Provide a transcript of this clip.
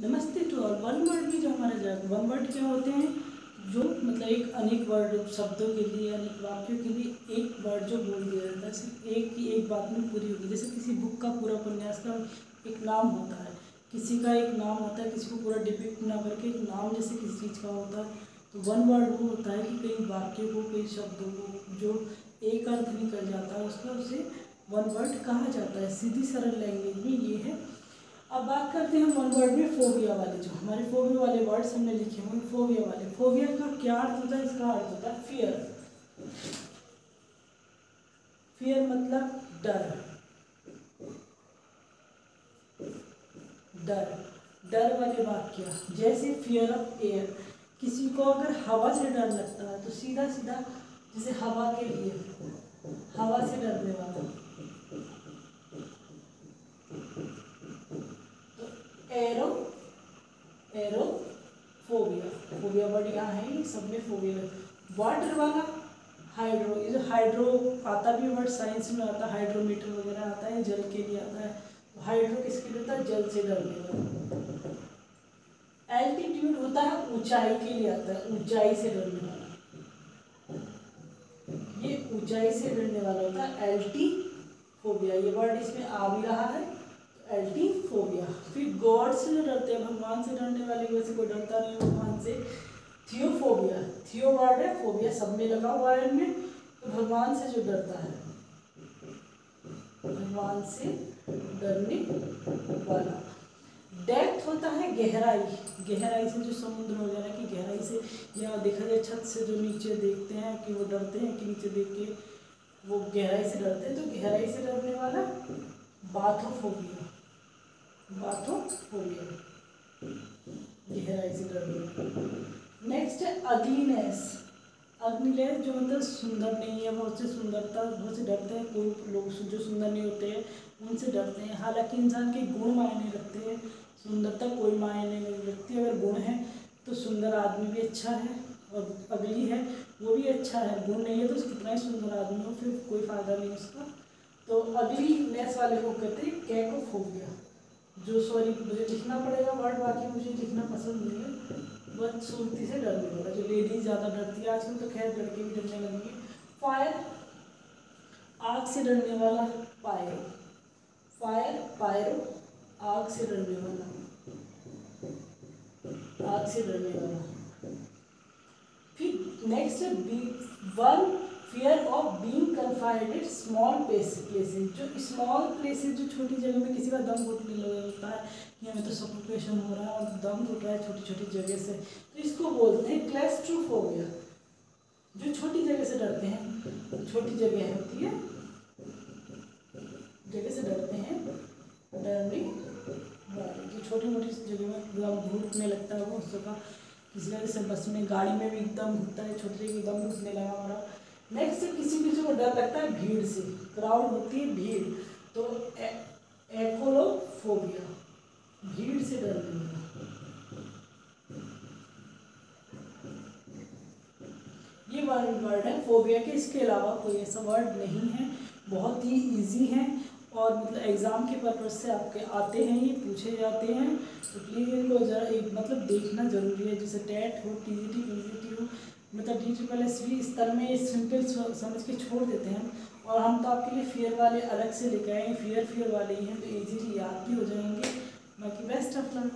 नमस्ते to all one word में जो हमारे जाग वन वर्ड क्या होते हैं? जो मतलब एक अनेक वर्ड शब्दों के लिए, अनेक वाक्यों के लिए एक वर्ड जो बोल दिया जाता है, सिर्फ़ एक ही एक बात में पूरी होगी जैसे किसी बुक का पूरा उपन्यास का एक नाम होता है। किसी का एक नाम होता है, किसी को पूरा डिपिक्ट ना करके एक नाम जैसे किसी चीज़ का होता है। तो वन वर्ड वो होता है कि कई वाक्यों को, कई शब्दों को जो एक अर्थ निकल जाता है, उसका उसे वन वर्ड कहा जाता है। सीधी सरल लैंग्वेज में ये है अब बात करते हैं वन वर्ड में फोबिया वाले जो हमारे फोबिया वाले वर्ड्स हमने लिखे हुए फोबिया वाले। फोबिया का क्या अर्थ होता है? इसका अर्थ होता है फियर फियर मतलब डर। डर। डर वाले वाक्य जैसे फियर ऑफ़ एयर किसी को अगर हवा से डर लगता है तो सीधा सीधा जैसे हवा के लिए, हवा से डरने वाला एरो एरो फोबिया वर्ड यहाँ है सब में फोबिया वाटर वाला हाइड्रो ये हाइड्रो आता भी वर्ड साइंस में आता है हाइड्रोमीटर वगैरह आता है, जल के लिए आता है हाइड्रो किसके लिए होता है? जल से डरने वाला एल्टीट्यूड होता है। ऊंचाई के लिए आता है, ऊंचाई से डरने वाला। ये ऊंचाई से डरने वाला होता है एल्टी फोबिया ये वर्ड इसमें आ भी रहा है। एल्टी फोबिया। फिर गॉड से जो डरते हैं, भगवान से डरने वाले वैसे कोई डरता नहीं भगवान से। थियोफोबिया। थियो वर्ड है, फोबिया सब में लगा हुआ है इनमें तो भगवान से जो डरता है, भगवान से डरने वाला। डेप्थ होता है गहराई। गहराई से जो समुद्र वगैरह की गहराई से या देखा जाए, छत से जो नीचे देखते हैं, कि वो डरते हैं, कि नीचे देख के वो गहराई से डरते हैं तो गहराई से डरने वाला बाथोफोबिया। से डरने नेक्स्ट है अग्लीनेस अग्निलेस जो मतलब सुंदर नहीं है, बहुत से सुंदरता, बहुत से डरते हैं, कोई लोग जो सुंदर नहीं होते हैं, उनसे डरते हैं। हालाँकि इंसान के गुण मायने रखते हैं, सुंदरता कोई मायने नहीं रखती अगर गुण है तो सुंदर आदमी भी अच्छा है, और अगली है, वो भी अच्छा है। गुण नहीं है तो कितना ही सुंदर आदमी हो, फिर कोई फ़ायदा नहीं उसका। तो अगली नेस वाले को कहते हैं, कैकोफोबिया। जो सॉरी मुझे लिखना पड़ेगा वर्ड बाकी मुझे लिखना पसंद नहीं है। बदसूरती से डरने वाला जो लेडीज़ ज़्यादा डरती है, आजकल तो खैर लड़के भी डरने लगी है। फायर आग से डरने वाला पायरो फायर पायरो आग से डरने वाला। आग से डरने वाला। फिर नेक्स्ट है B one fear of being confined small places जो स्मॉल प्लेसेस जो छोटी जगह में किसी का दम घुटने लगा होता है कि हमें तो सफोकेशन हो रहा है और दम घुट रहा है छोटी छोटी जगह से तो इसको बोलते हैं क्लेस्ट्रोफोबिया जो छोटी जगह से डरते हैं, छोटी जगह होती है? जगह से डरते हैं, डरने जो छोटी मोटी जगह में दम घुटने लगता है, वो उसका किसी का जैसे बस में गाड़ी में भी एकदम घुटता है छोटी जगह दम घुटने लगा हमारा। नेक्स्ट किसी किसी को डर लगता है भीड़ से क्राउड होती है भीड़ तो एकोलोफोबिया, भीड़ से डर लगेगा ये वर्ड वर्ड है फोबिया के, इसके अलावा कोई ऐसा वर्ड नहीं है, बहुत ही इजी है, और मतलब एग्ज़ाम के पर्पज़ से आपके आते हैं, ये पूछे जाते हैं तो प्लीज़ इनको ज़रा एक मतलब देखना ज़रूरी है, जैसे टेट हो टी जी जी टी हो मतलब डी ट्रिपल एस वी स्तर में सिंपल समझ के छोड़ देते हैं। और हम तो आपके लिए फेयर वाले अलग से लेके आएँगे फेयर फेयर वाले ही हैं तो ईजीली याद भी हो जाएँगे। बाकी बेस्ट ऑफ़ लक